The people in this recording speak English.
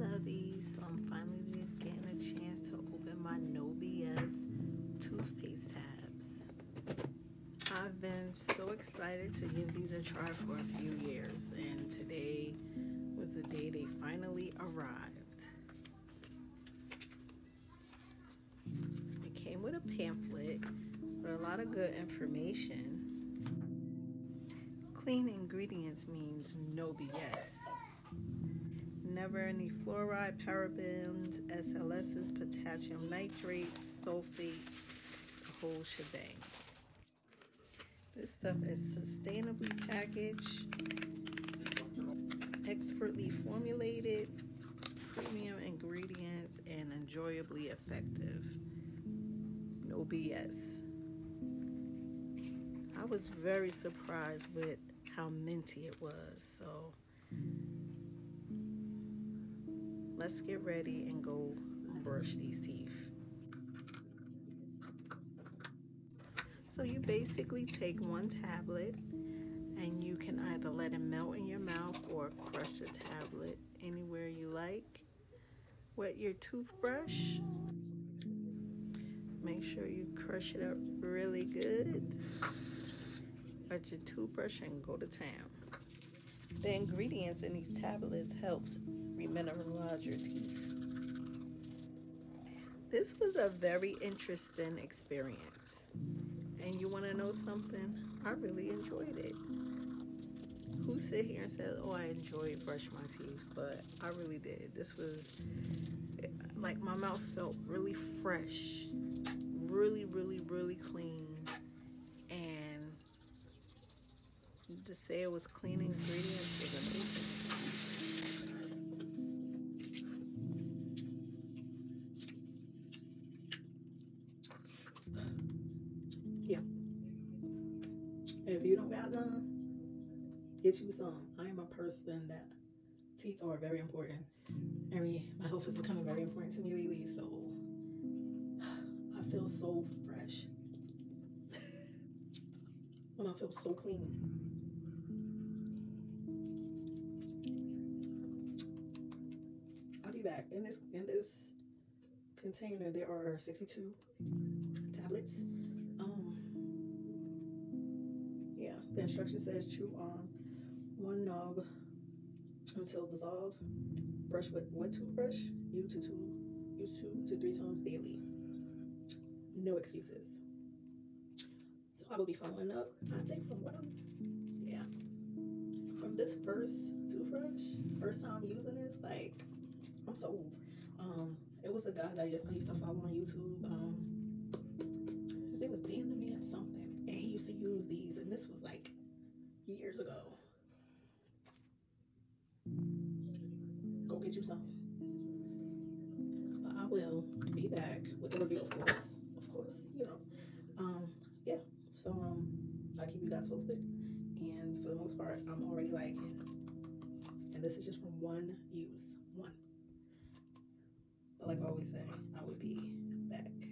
lovies. So I'm finally getting a chance to open my No BS toothpaste tabs. I've been so excited to give these a try for a few years and today was the day they finally arrived. It came with a pamphlet with a lot of good information. Clean ingredients means no BS never any fluoride, parabens, SLSs, potassium nitrates, sulfates, the whole shebang. This stuff is sustainably packaged, expertly formulated, premium ingredients, and enjoyably effective. No BS. I was very surprised with how minty it was, so let's get ready and go brush these teeth. So you basically take one tablet and you can either let it melt in your mouth or crush the tablet anywhere you like. Wet your toothbrush. Make sure you crush it up really good. Wet your toothbrush and go to town. The ingredients in these tablets helps remineralize your teeth. This was a very interesting experience. And you want to know something? I really enjoyed it. Who sit here and said, oh, I enjoyed brushing my teeth? But I really did. This was, like, my mouth felt really fresh. Really, really, really clean. And to say it was clean ingredients amazing. If you don't got none, get you some. I am a person that teeth are very important. I mean, my health is becoming very important to me lately, so I feel so fresh. and I feel so clean. I'll be back. In this in this container there are 62 tablets. The instruction says chew on one knob until dissolved. Brush with wet toothbrush. Use to two, use two to three times daily. No excuses. So I will be following up. I think from what I'm, yeah, from this first toothbrush, first time using this, like I'm sold. Um, it was a guy that I used to follow on YouTube. Get you some. But I will be back with the review, of course. Of course, you know. Um, yeah. So um, I keep you guys posted. And for the most part, I'm already liking. And this is just from one use. One. But like I always say, I would be back.